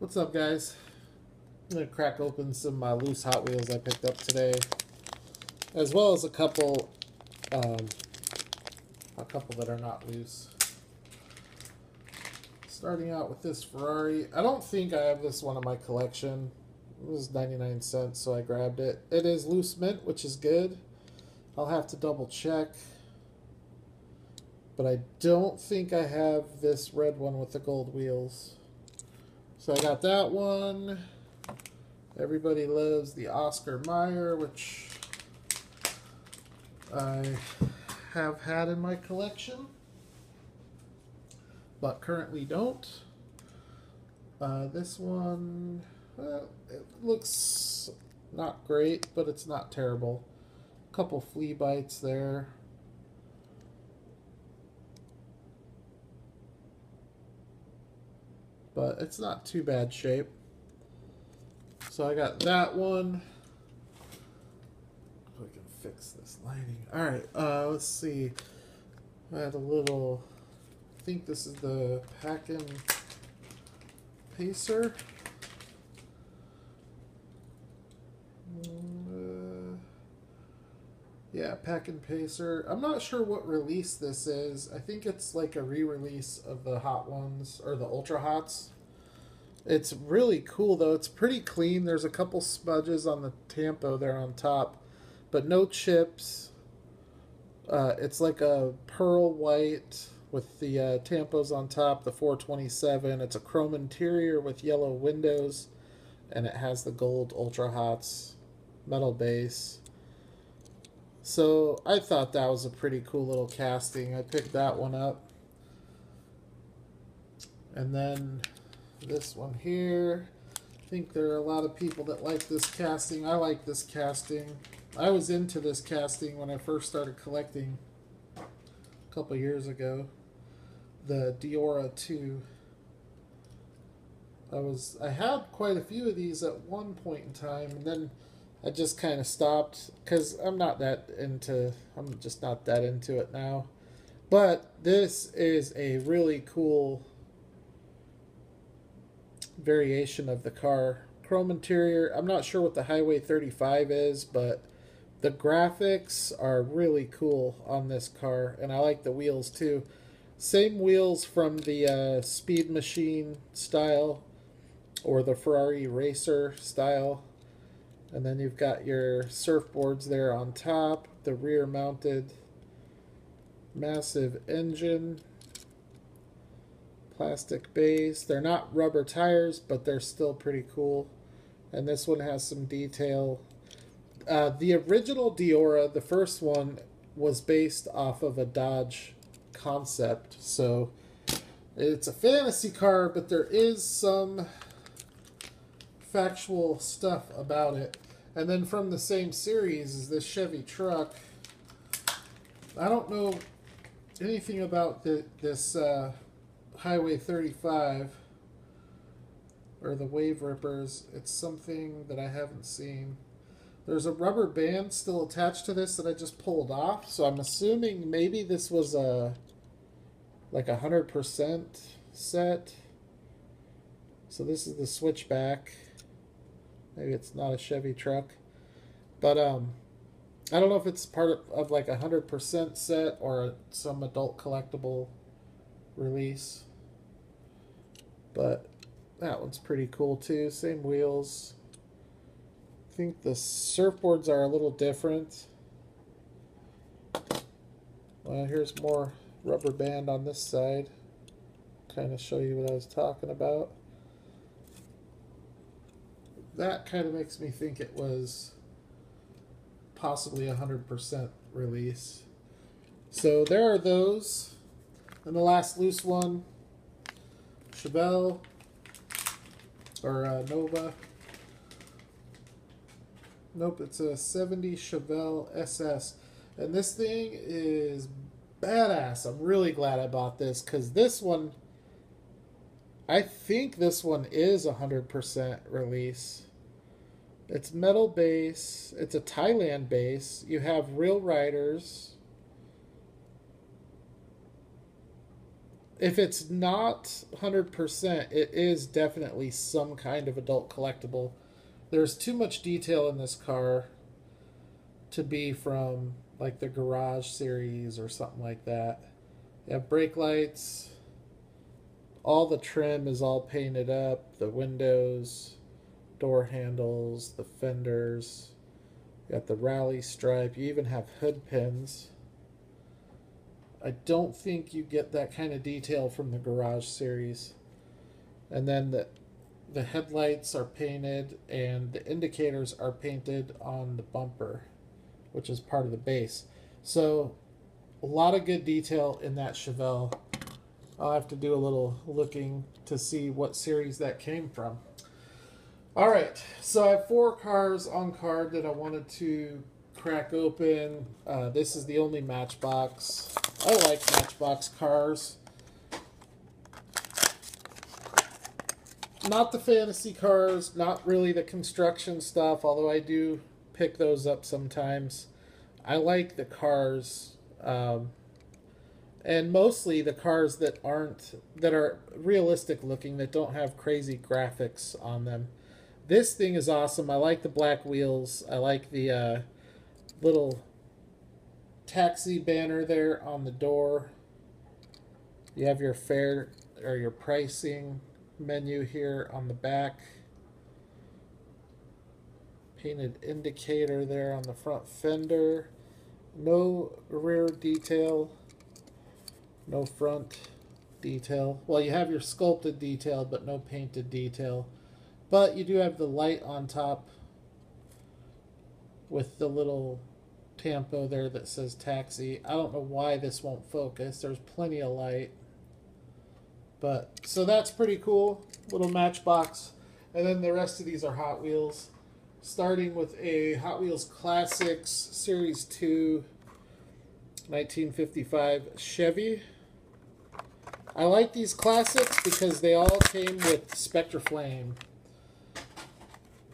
What's up, guys? I'm gonna crack open some uh, loose Hot Wheels I picked up today, as well as a couple, um, a couple that are not loose. Starting out with this Ferrari. I don't think I have this one in my collection. It was 99 cents, so I grabbed it. It is loose mint, which is good. I'll have to double check. But I don't think I have this red one with the gold wheels. So I got that one. Everybody loves the Oscar Mayer, which I have had in my collection, but currently don't. Uh, this one, well, it looks not great, but it's not terrible. A couple flea bites there. But it's not too bad shape. So I got that one. I can fix this lighting. All right, uh, let's see. I had a little. I think this is the Packin Pacer. Yeah, Packin' Pacer. I'm not sure what release this is. I think it's like a re-release of the Hot Ones or the Ultra Hots. It's really cool though. It's pretty clean. There's a couple smudges on the tampo there on top, but no chips. Uh, it's like a pearl white with the uh, tampos on top, the 427. It's a chrome interior with yellow windows, and it has the gold Ultra Hots metal base. So I thought that was a pretty cool little casting. I picked that one up. And then this one here. I think there are a lot of people that like this casting. I like this casting. I was into this casting when I first started collecting a couple years ago. The Deora 2. I was I had quite a few of these at one point in time and then I just kind of stopped cuz I'm not that into I'm just not that into it now. But this is a really cool variation of the car. Chrome interior. I'm not sure what the Highway 35 is, but the graphics are really cool on this car, and I like the wheels too. Same wheels from the uh, Speed Machine style or the Ferrari Racer style. And then you've got your surfboards there on top, the rear mounted massive engine plastic base. They're not rubber tires, but they're still pretty cool. And this one has some detail. Uh, the original Deora, the first one, was based off of a Dodge concept. So it's a fantasy car, but there is some factual stuff about it. And then from the same series is this Chevy truck. I don't know anything about the, this uh, Highway 35 or the Wave Rippers. It's something that I haven't seen. There's a rubber band still attached to this that I just pulled off, so I'm assuming maybe this was a like a hundred percent set. So this is the switchback. Maybe it's not a Chevy truck, but um, I don't know if it's part of, of like a hundred percent set or some adult collectible release. But that one's pretty cool too. Same wheels. I think the surfboards are a little different. Well, here's more rubber band on this side. Kind of show you what I was talking about. That kind of makes me think it was possibly a 100% release. So there are those. And the last loose one, Chevelle or uh, Nova. Nope, it's a 70 Chevelle SS. And this thing is badass. I'm really glad I bought this because this one, I think this one is 100% release. It's metal base. It's a Thailand base. You have real riders if it's not 100%, it is definitely some kind of adult collectible. There's too much detail in this car to be from like the Garage series or something like that. You have brake lights. All the trim is all painted up. The windows, door handles, the fenders. You got the rally stripe. You even have hood pins. I don't think you get that kind of detail from the Garage series. And then the the headlights are painted and the indicators are painted on the bumper, which is part of the base. So a lot of good detail in that Chevelle. I'll have to do a little looking to see what series that came from. All right, so I have four cars on card that I wanted to crack open. Uh, this is the only Matchbox. I like Matchbox cars. Not the fantasy cars, not really the construction stuff, although I do pick those up sometimes. I like the cars, um, and mostly the cars that aren't that are realistic looking, that don't have crazy graphics on them. This thing is awesome. I like the black wheels. I like the uh, little taxi banner there on the door. You have your fare or your pricing menu here on the back. Painted indicator there on the front fender. No rear detail. No front detail. Well, you have your sculpted detail, but no painted detail. But you do have the light on top with the little tampo there that says taxi. I don't know why this won't focus. There's plenty of light. But so that's pretty cool. Little matchbox. And then the rest of these are Hot Wheels. Starting with a Hot Wheels Classics Series 2 1955 Chevy. I like these classics because they all came with Spectra Flame.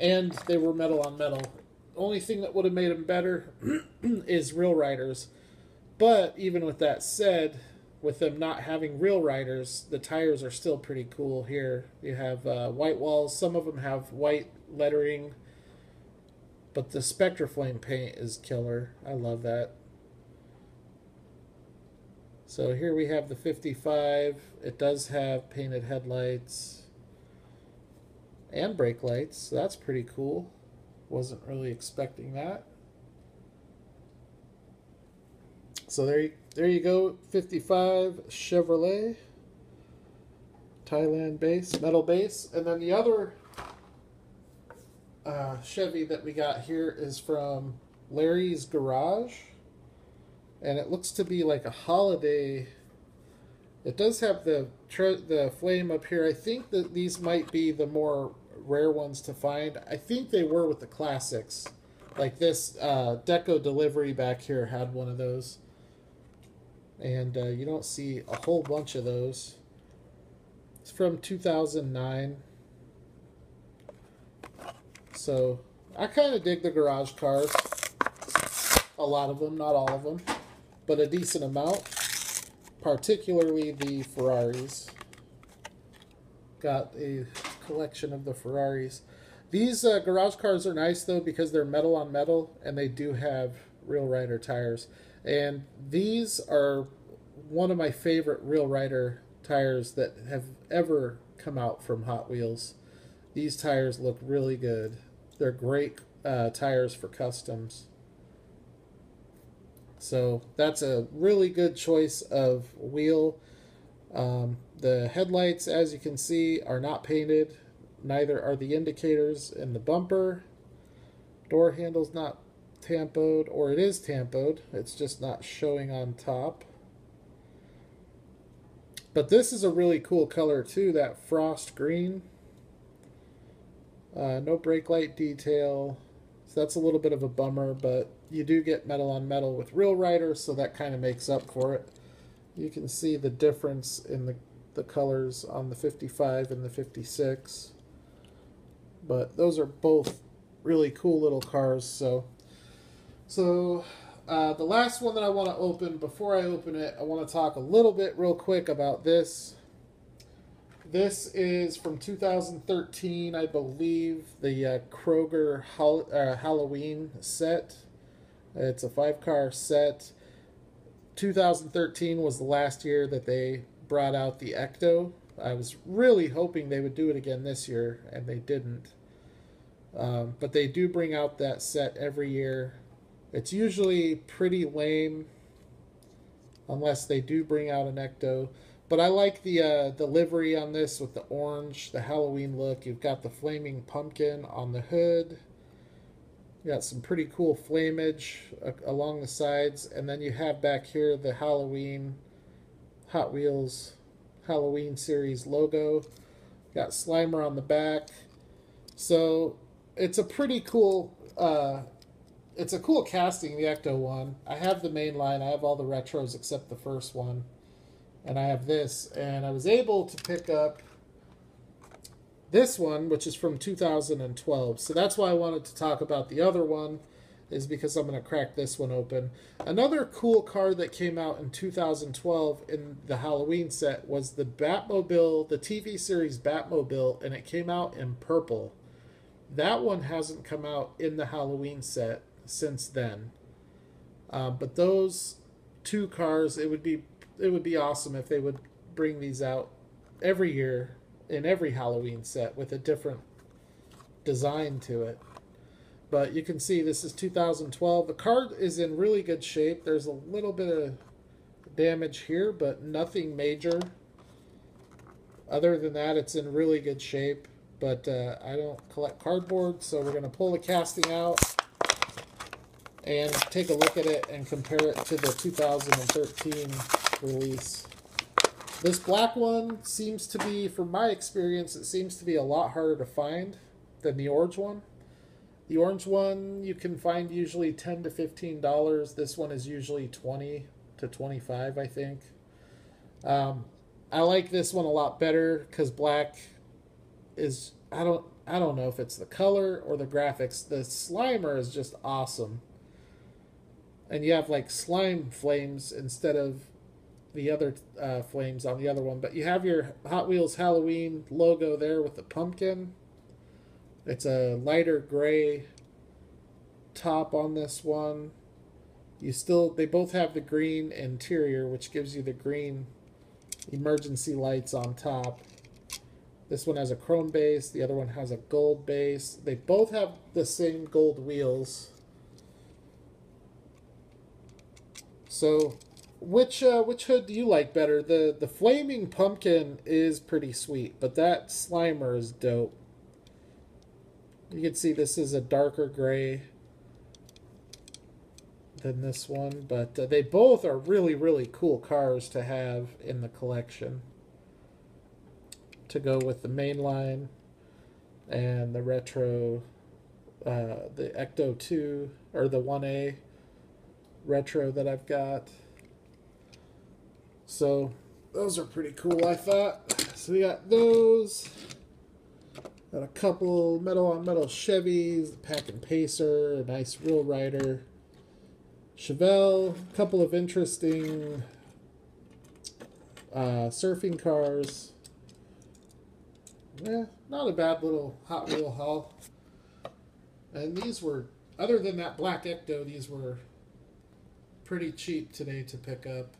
And they were metal on metal only thing that would have made them better is real riders. But even with that said, with them not having real riders, the tires are still pretty cool here. You have uh, white walls, some of them have white lettering, but the Spectra Flame paint is killer. I love that. So here we have the 55. It does have painted headlights and brake lights. So that's pretty cool. Wasn't really expecting that. So there you, there you go, 55 Chevrolet Thailand base, metal base. And then the other uh, Chevy that we got here is from Larry's Garage. And it looks to be like a holiday. It does have the the flame up here. I think that these might be the more rare ones to find. I think they were with the classics. Like this uh, Deco Delivery back here had one of those. And uh, you don't see a whole bunch of those. It's from 2009. So I kind of dig the garage cars. A lot of them, not all of them, but a decent amount. Particularly the Ferraris. Got a collection of the Ferraris. These uh, garage cars are nice though because they're metal on metal and they do have real rider tires. And these are one of my favorite real rider tires that have ever come out from Hot Wheels. These tires look really good. They're great uh, tires for customs. So that's a really good choice of wheel. Um, the headlights, as you can see, are not painted. Neither are the indicators in the bumper. Door handle's not tampoed, or it is tampoed. It's just not showing on top. But this is a really cool color too, that frost green. Uh, no brake light detail. So that's a little bit of a bummer, but you do get metal on metal with real riders, so that kind of makes up for it. You can see the difference in the, the colors on the 55 and the 56. But those are both really cool little cars. So, so uh, the last one that I want to open, before I open it, I want to talk a little bit real quick about this. This is from 2013, I believe, the uh, Kroger uh, Halloween set. It's a five car set. 2013 was the last year that they brought out the Ecto. I was really hoping they would do it again this year, and they didn't. Um, but they do bring out that set every year. It's usually pretty lame, unless they do bring out an Ecto. But I like the uh, the livery on this with the orange, the Halloween look. You've got the flaming pumpkin on the hood. You got some pretty cool flamage uh, along the sides, and then you have back here the Halloween Hot Wheels Halloween series logo. Got Slimer on the back. So it's a pretty cool uh, it's a cool casting, the Ecto one. I have the main line, I have all the retros except the first one. And I have this, and I was able to pick up this one, which is from 2012. So that's why I wanted to talk about the other one, is because I'm going to crack this one open. Another cool card that came out in 2012 in the Halloween set was the Batmobile, the TV series Batmobile, and it came out in purple. That one hasn't come out in the Halloween set since then. Uh, but those two cars, it would be it would be awesome if they would bring these out every year in every Halloween set with a different design to it. But you can see this is 2012. The card is in really good shape. There's a little bit of damage here, but nothing major. Other than that, it's in really good shape. But uh, I don't collect cardboard, so we're going to pull the casting out and take a look at it and compare it to the 2013 release. This black one seems to be, from my experience, it seems to be a lot harder to find than the orange one. The orange one you can find usually 10 to 15 dollars. This one is usually 20 to 25, I think. Um, I like this one a lot better because black is I don't I don't know if it's the color or the graphics. The Slimer is just awesome. And you have like slime flames instead of the other uh, flames on the other one. But you have your Hot Wheels Halloween logo there with the pumpkin. It's a lighter gray top on this one. You still, they both have the green interior, which gives you the green emergency lights on top. This one has a chrome base, the other one has a gold base. They both have the same gold wheels. So which uh, which hood do you like better? The the flaming pumpkin is pretty sweet, but that Slimer is dope. You can see this is a darker gray than this one, but uh, they both are really really cool cars to have in the collection. To go with the main line and the retro, uh, the Ecto two or the one A retro that I've got. So those are pretty cool, I thought. So we got those. Got a couple metal on metal Chevys, the Packin' Pacer, a nice Real Rider. Chevelle, a couple of interesting uh, surfing cars. Yeah, not a bad little Hot Wheel haul. And these were, other than that black Ecto, these were pretty cheap today to pick up.